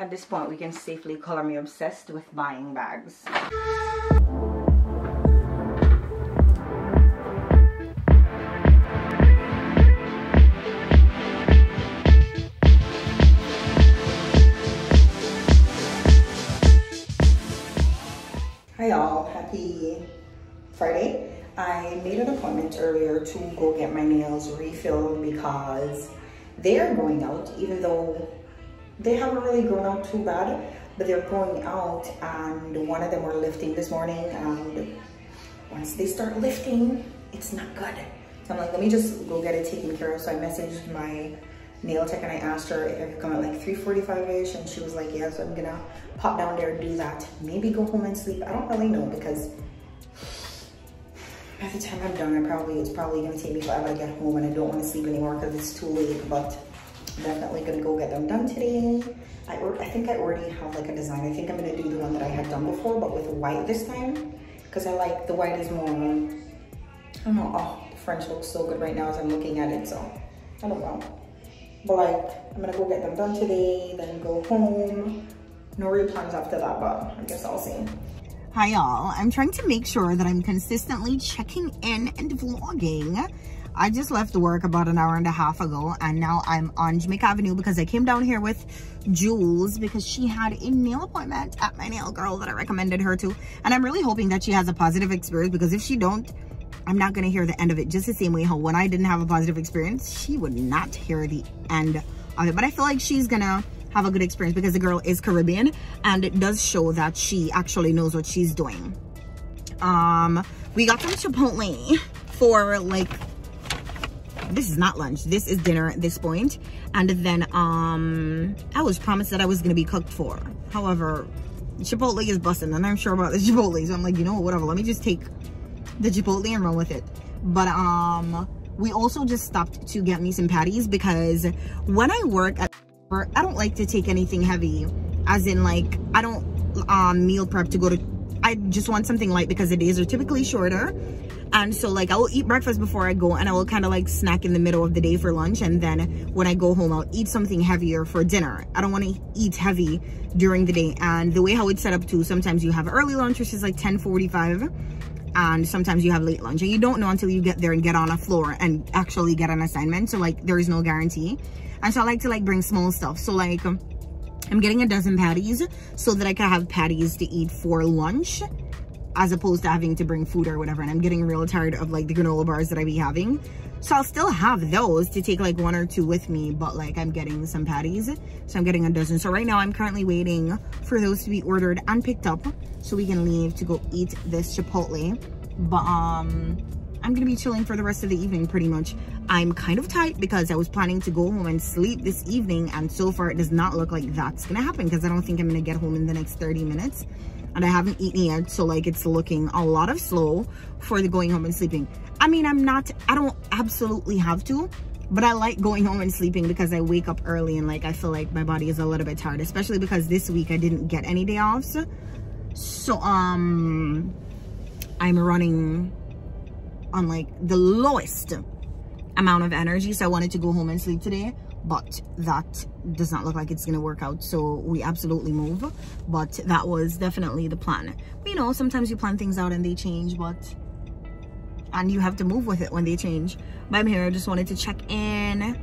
At this point, we can safely color me obsessed with buying bags. Hi y'all, happy Friday. I made an appointment earlier to go get my nails refilled because they're going out, even though they haven't really grown out too bad, but they're growing out and one of them were lifting this morning and once they start lifting, it's not good. So I'm like, let me just go get it taken care of. So I messaged my nail tech and I asked her if I could come at like 3.45ish and she was like, yeah, so I'm gonna pop down there and do that. Maybe go home and sleep. I don't really know because by the time I'm done, I probably, it's probably gonna take me forever to get home and I don't wanna sleep anymore because it's too late, but definitely gonna go get them done today. I, I think I already have like a design. I think I'm gonna do the one that I had done before, but with white this time. Cause I like, the white is more, I don't know, oh, the French looks so good right now as I'm looking at it, so I don't know. But like, I'm gonna go get them done today, then go home. No real plans after that, but I guess I'll see. Hi y'all, I'm trying to make sure that I'm consistently checking in and vlogging. I just left work about an hour and a half ago and now I'm on Jamaica Avenue because I came down here with Jules because she had a nail appointment at my nail girl that I recommended her to. And I'm really hoping that she has a positive experience because if she don't, I'm not going to hear the end of it. Just the same way how when I didn't have a positive experience, she would not hear the end of it. But I feel like she's going to have a good experience because the girl is Caribbean and it does show that she actually knows what she's doing. Um, we got some Chipotle for like this is not lunch. This is dinner at this point. And then um i was promised that i was going to be cooked for. However chipotle is busting and i'm sure about the chipotle so i'm like you know whatever let me just take the chipotle and run with it. But um we also just stopped to get me some patties because when i work at i don't like to take anything heavy. As in like i don't um meal prep to go to i just want something light because the days are typically shorter and so like I will eat breakfast before I go and I will kind of like snack in the middle of the day for lunch and then when I go home I'll eat something heavier for dinner. I don't want to eat heavy during the day. And the way how it's set up too sometimes you have early lunch which is like 10:45, and sometimes you have late lunch. And you don't know until you get there and get on a floor and actually get an assignment. So like there is no guarantee. And so I like to like bring small stuff. So like I'm getting a dozen patties so that I can have patties to eat for lunch as opposed to having to bring food or whatever. And I'm getting real tired of like the granola bars that I be having. So I'll still have those to take like one or two with me, but like I'm getting some patties. So I'm getting a dozen. So right now I'm currently waiting for those to be ordered and picked up so we can leave to go eat this Chipotle. But um, I'm gonna be chilling for the rest of the evening pretty much. I'm kind of tight because I was planning to go home and sleep this evening and so far it does not look like that's gonna happen because I don't think I'm gonna get home in the next 30 minutes and I haven't eaten yet. So like it's looking a lot of slow for the going home and sleeping. I mean, I'm not, I don't absolutely have to, but I like going home and sleeping because I wake up early and like I feel like my body is a little bit tired, especially because this week I didn't get any day offs. So um I'm running on like the lowest amount of energy. So I wanted to go home and sleep today but that does not look like it's gonna work out so we absolutely move. But that was definitely the plan. You know sometimes you plan things out and they change but and you have to move with it when they change. But i'm here i just wanted to check in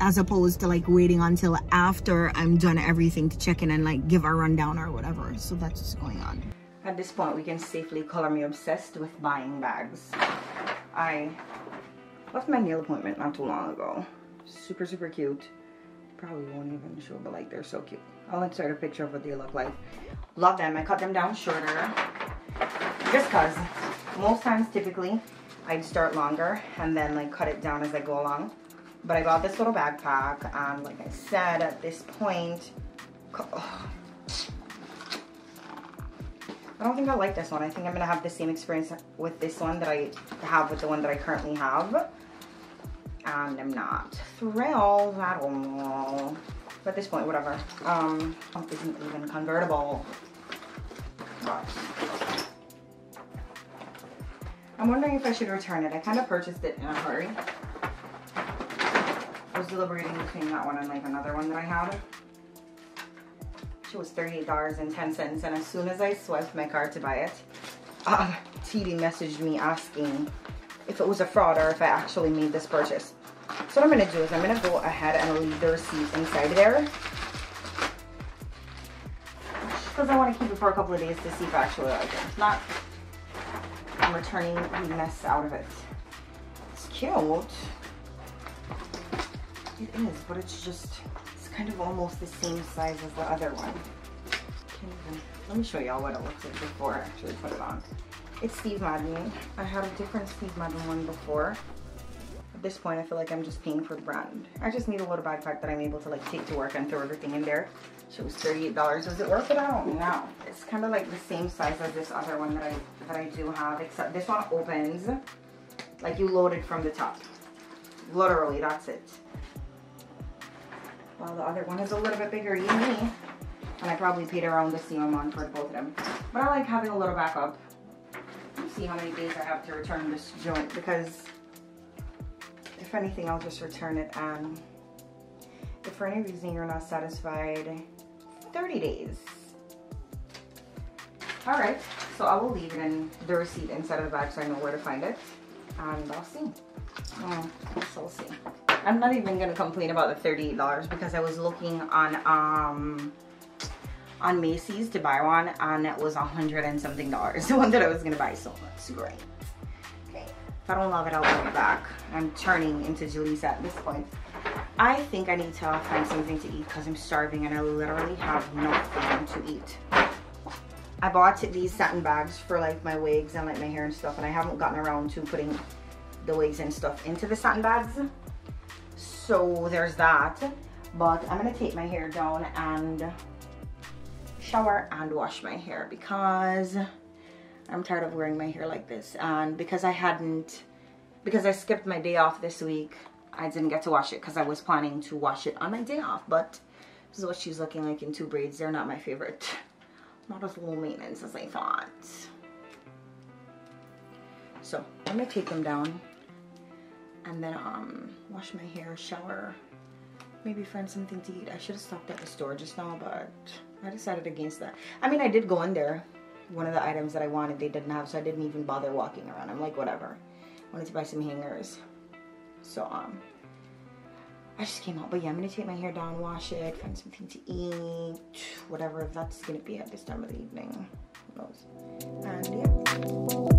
as opposed to like waiting until after i'm done everything to check in and like give a rundown or whatever. So that's what's going on. At this point we can safely color me obsessed with buying bags. I left my nail appointment not too long ago super super cute. Probably won't even show but like they're so cute. I'll insert a picture of what they look like. Love them. I cut them down shorter. Just because most times typically i'd start longer and then like cut it down as i go along. But i got this little backpack. And like i said at this point oh, I don't think I like this one. I think I'm to have the same experience with this one that I have with the one that I currently have and I'm not thrilled at all. But at this point, whatever. Um, isn't even convertible. But I'm wondering if I should return it. I kind of purchased it in a hurry. I was deliberating between that one and like another one that I had. It was $38.10 and as soon as I swiped my card to buy it, TD messaged me asking if it was a fraud or if I actually made this purchase. So what I'm gonna do is I'm gonna go ahead and leave the receipt inside there. Because I want to keep it for a couple of days to see if I actually like it. If not, I'm returning the mess out of it. It's cute. It is, but it's just, it's kind of almost the same size as the other one. Even, let me show y'all what it looks like before I actually put it on. It's Steve Madden. I had a different Steve Madden one before. At this point, I feel like I'm just paying for the brand. I just need a little backpack that I'm able to like take to work and throw everything in there. So it was $38. Was it worth it? I don't know. It's kind of like the same size as this other one that I that I do have, except this one opens like you load it from the top. Literally, that's it. While the other one is a little bit bigger than me. And I probably paid around the same amount for both of them. But I like having a little backup. See how many days I have to return this joint because if anything, I'll just return it Um, if for any reason you're not satisfied, 30 days. All right, so I will leave it in the receipt inside of the bag so I know where to find it. And I'll see. Oh, so we'll see. I'm not even gonna complain about the $38 because I was looking on um on Macy's to buy one and it was a hundred and something dollars. The one that I was gonna buy, so that's great. Okay, if I don't love it, I'll it back. I'm turning into Julissa at this point. I think I need to find something to eat because I'm starving and I literally have nothing to eat. I bought these satin bags for like my wigs and like my hair and stuff and I haven't gotten around to putting the wigs and stuff into the satin bags. So there's that. But I'm gonna take my hair down and shower and wash my hair because I'm tired of wearing my hair like this. And because I hadn't, because I skipped my day off this week, I didn't get to wash it because I was planning to wash it on my day off. But this is what she's looking like in two braids. They're not my favorite. Not as low maintenance as I thought. So I'm gonna take them down and then um, wash my hair, shower, maybe find something to eat. I should have stopped at the store just now, but I decided against that. I mean, I did go in there. One of the items that I wanted, they didn't have, so I didn't even bother walking around. I'm like, whatever. I wanted to buy some hangers. So, um, I just came out. But yeah, I'm going to take my hair down, wash it, find something to eat, whatever that's going to be at this time of the evening. Who knows? And yeah.